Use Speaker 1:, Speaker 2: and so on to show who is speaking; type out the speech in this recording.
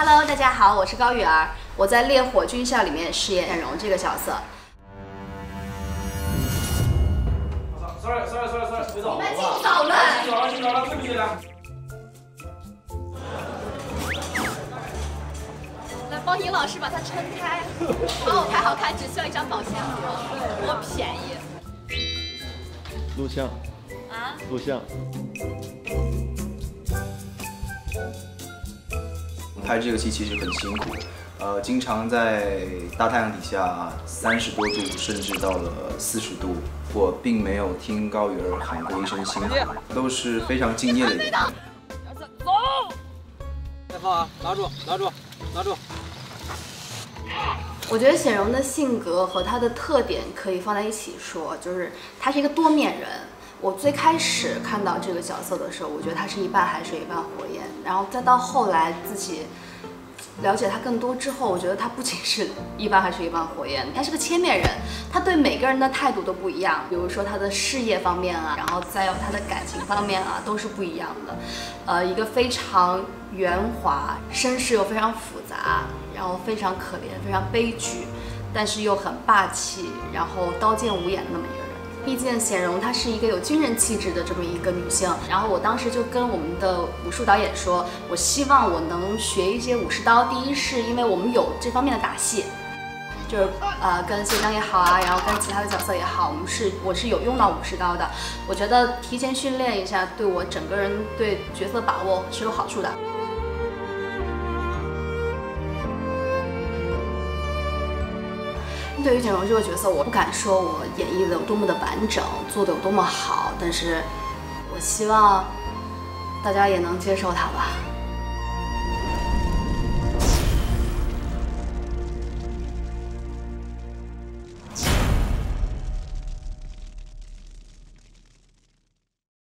Speaker 1: Hello，大家好，我是高雨儿，我在《烈火军校》里面饰演冉荣这个角色。
Speaker 2: Sorry sorry sorry sorry，别走
Speaker 1: 你们进早了
Speaker 2: 进早了进早了，对不起了。
Speaker 3: 来帮尹老师把它撑开，帮我拍好看，只需要一张保鲜膜，多便宜
Speaker 4: 录像，
Speaker 3: 啊！
Speaker 4: 录像。
Speaker 5: 拍这个戏其实很辛苦，呃，经常在大太阳底下三十多度，甚至到了四十度。我并没有听高圆儿喊过一声辛苦，都是非常敬业的人。
Speaker 6: 再放啊！拿住，拿住，拿住！
Speaker 1: 我觉得显荣的性格和他的特点可以放在一起说，就是他是一个多面人。我最开始看到这个角色的时候，我觉得他是一半海水一半火焰，然后再到后来自己了解他更多之后，我觉得他不仅是一半海水一半火焰，他是个千面人，他对每个人的态度都不一样。比如说他的事业方面啊，然后再有他的感情方面啊，都是不一样的。呃，一个非常圆滑，身世又非常复杂，然后非常可怜，非常悲剧，但是又很霸气，然后刀剑无眼的那么一个人。毕竟显荣她是一个有军人气质的这么一个女性，然后我当时就跟我们的武术导演说，我希望我能学一些武士刀。第一是因为我们有这方面的打戏，就是呃跟谢江也好啊，然后跟其他的角色也好，我们是我是有用到武士刀的。我觉得提前训练一下，对我整个人对角色把握是有好处的。对于简荣这个角色，我不敢说我演绎的有多么的完整，做的有多么好，但是我希望大家也能接受他吧。